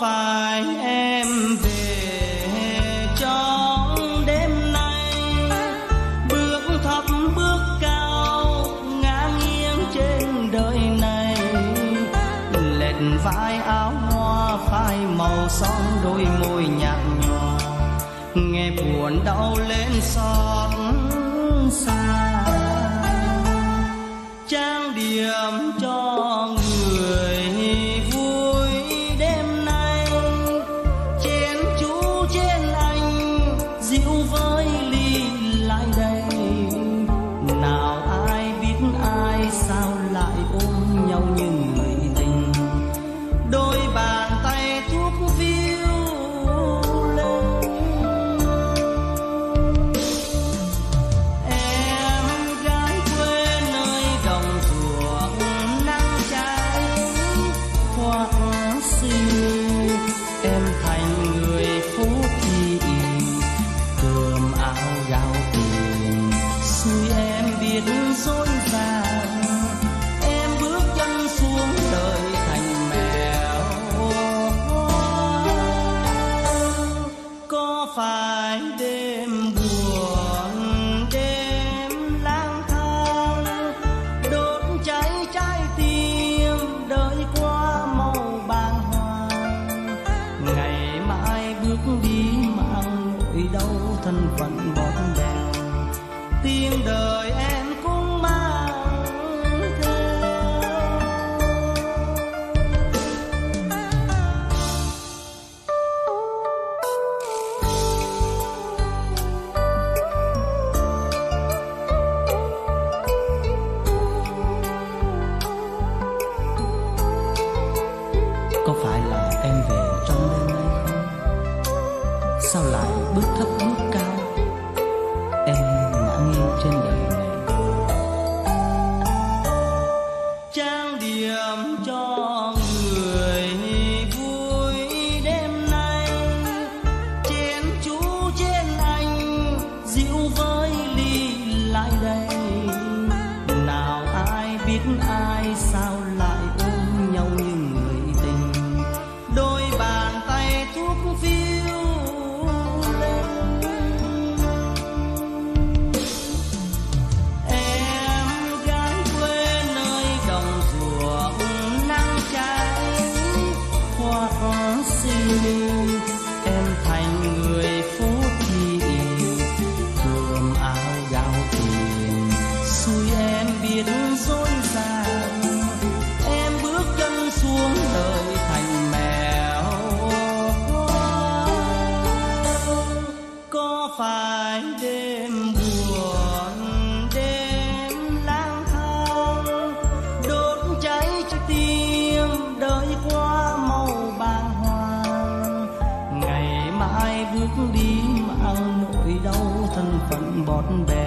phải em về trong đêm nay. Bước thấp, bước cao, ngang nghiêng trên đời này. Lệch vai áo hoa, phai màu son đôi môi nhạt nhòa. Nghe buồn đau lên xót xa. Trang điểm cho dối vàng em bước chân xuống đời thành mèo. Có phải đêm buồn, đêm lang thang, đốt cháy trái tim đời qua màu bàng hoàng? Ngày mai bước đi mang nỗi đau thân phận bóng đèn tiếng đời em có phải là em về trong đêm nay không? Sao lại bước thấp bước em thành người phú thị cơm áo gạo tiền. Xui em biết dối gian em bước chân xuống đời thành mèo có phải đêm buồn, đêm lang thang, đốt cháy trái tim đời qua? Phận bọt bè.